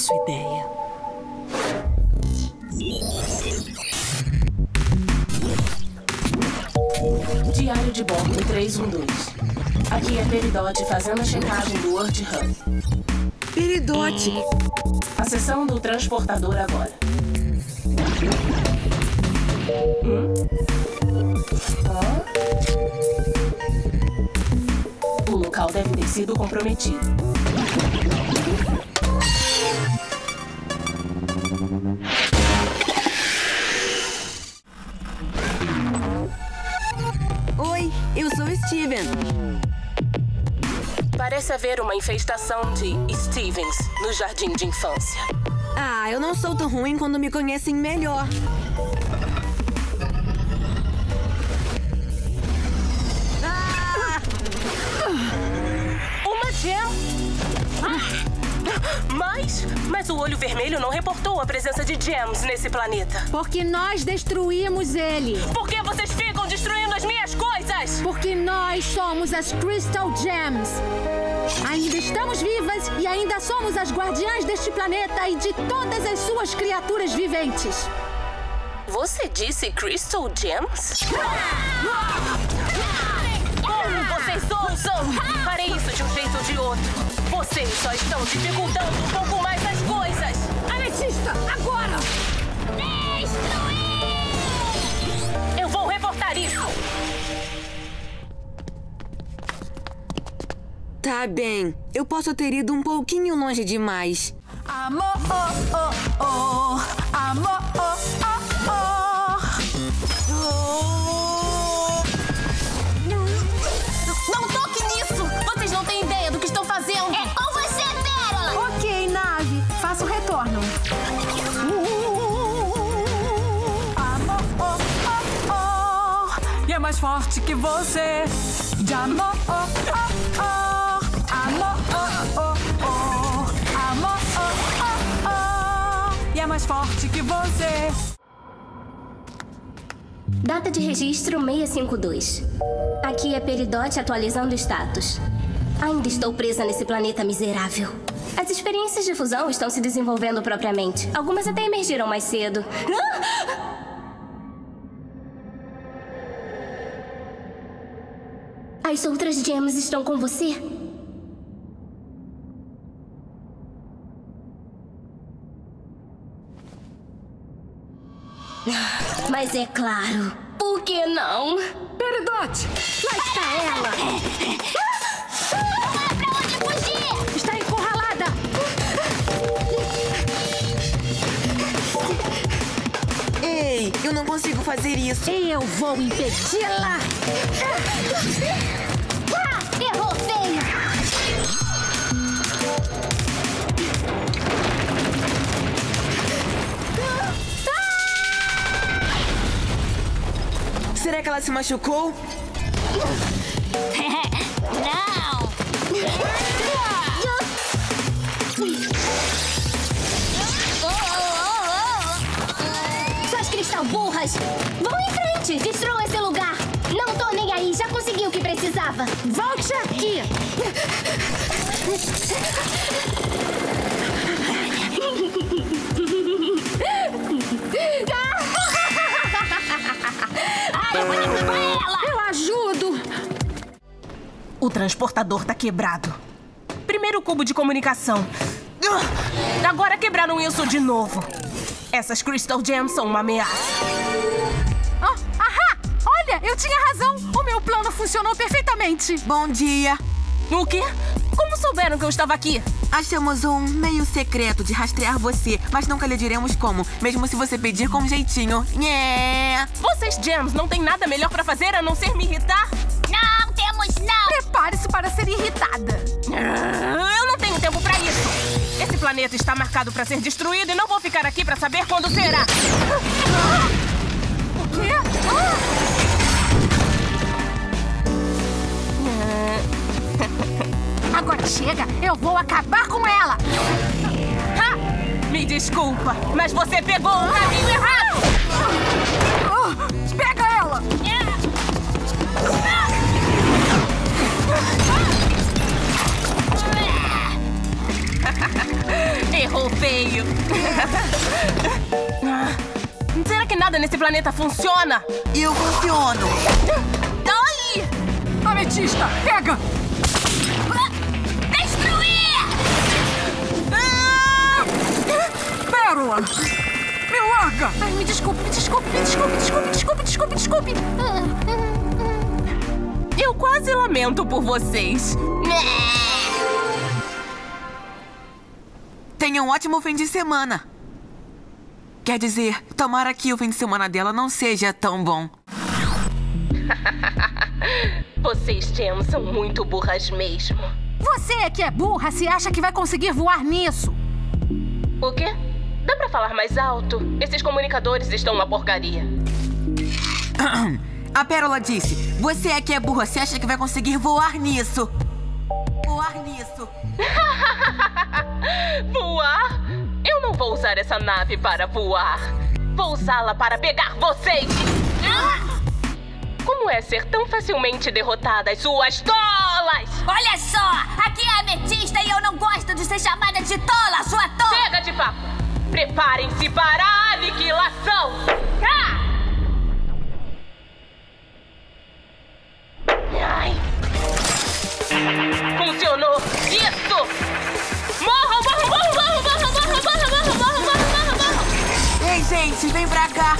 Faço ideia. Diário de bordo 312. Aqui é Peridote fazendo a checagem do Earth Hub. Peridote. Acessão do transportador agora. Hum? Hã? O local deve ter sido comprometido. Oi, eu sou Steven. Parece haver uma infestação de Stevens no jardim de infância. Ah, eu não sou tão ruim quando me conhecem melhor. Vermelho não reportou a presença de gems nesse planeta. Porque nós destruímos ele. Por que vocês ficam destruindo as minhas coisas? Porque nós somos as Crystal Gems. Ainda estamos vivas e ainda somos as guardiãs deste planeta e de todas as suas criaturas viventes. Você disse Crystal Gems? Como Vocês só estão dificultando um pouco mais as coisas. Ametista, agora! Eu vou reportar isso. Tá bem, eu posso ter ido um pouquinho longe demais. Amor, oh, oh, oh. Amor, forte que você. De amor, oh, oh, oh. Amor, oh, oh, oh. Amor, oh, oh, oh. E é mais forte que você. Data de registro 652. Aqui é Peridote atualizando status. Ainda estou presa nesse planeta miserável. As experiências de fusão estão se desenvolvendo propriamente. Algumas até emergiram mais cedo. As outras gems estão com você? Mas é claro, por que não? Peridote! Lá está ela! eu não consigo fazer isso. Eu vou impedi-la! Ah, errou feio! Será que ela se machucou? Vão em frente! Destruam esse lugar! Não tô nem aí! Já consegui o que precisava! Volte aqui! Ah, eu vou derrubar ela! Eu ajudo! O transportador tá quebrado. Primeiro cubo de comunicação. Agora quebraram isso de novo. Essas Crystal Gems são uma ameaça. Ah, ahá! Olha, eu tinha razão! O meu plano funcionou perfeitamente! Bom dia. O quê? Como souberam que eu estava aqui? Achamos um meio secreto de rastrear você, mas nunca lhe diremos como, mesmo se você pedir com jeitinho. Nhé! Vocês Gems não tem nada melhor pra fazer a não ser me irritar? Não temos não! Prepare-se para ser irritada! Planeta está marcado pra ser destruído e não vou ficar aqui pra saber quando será. O quê? Ah! Agora chega! Eu vou acabar com ela! Me desculpa, mas você pegou o caminho errado. Pega ela! Errou feio. Será que nada nesse planeta funciona? Eu funciono. Ai! Ametista, pega! Destruir! Ah! Pérola! Me larga! Ai, me desculpe, me desculpe, me desculpe, desculpe, desculpe, desculpe, desculpe. Eu quase lamento por vocês. Tenha um ótimo fim de semana. Quer dizer, tomara que o fim de semana dela não seja tão bom. Vocês, Gems, são muito burras mesmo. Você é que é burra se acha que vai conseguir voar nisso. O quê? Dá pra falar mais alto? Esses comunicadores estão uma porcaria. A Pérola disse: Você é que é burra, você acha que vai conseguir voar nisso? Voar nisso. Voar? Eu não vou usar essa nave para voar. Vou usá-la para pegar vocês. Como é ser tão facilmente derrotada, suas tolas? Olha só! Aqui é a Ametista e eu não gosto de ser chamada de tola, sua tola! Chega de papo! Preparem-se para a aniquilação! Ah! Vem pra cá.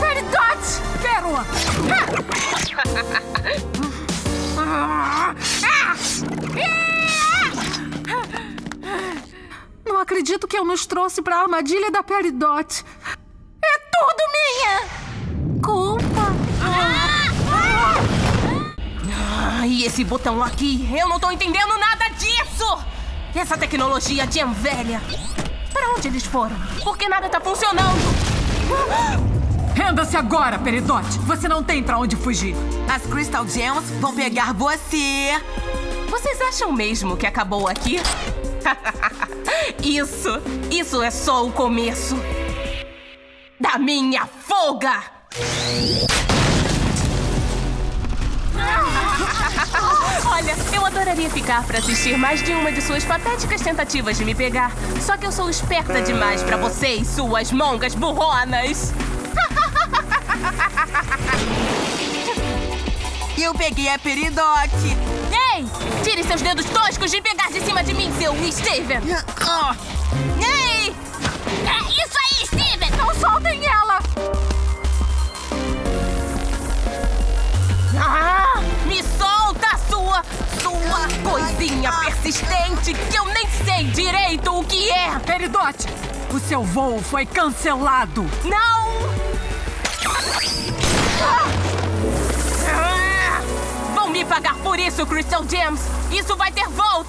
Peridot! Pérola! Não acredito que eu nos trouxe para a armadilha da Peridot. É tudo minha! Culpa! Ai, esse botão aqui, eu não tô entendendo nada! Essa tecnologia de velha. Para onde eles foram? Por que nada tá funcionando? Renda-se agora, Peridot! Você não tem pra onde fugir. As Crystal Gems vão pegar você. Vocês acham mesmo que acabou aqui? isso, isso é só o começo da minha folga! Olha, eu adoraria ficar pra assistir mais de uma de suas patéticas tentativas de me pegar. Só que eu sou esperta demais pra vocês, suas mongas burronas. Eu peguei a Peridote. Ei! Tire seus dedos toscos de pegar de cima de mim, seu Steven! Ei! É isso aí, Steven! Não soltem ela! Ah! Coisinha persistente que eu nem sei direito o que é! Peridot! O seu voo foi cancelado! Não! Vão me pagar por isso, Crystal Gems! Isso vai ter volta!